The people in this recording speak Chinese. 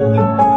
嗯。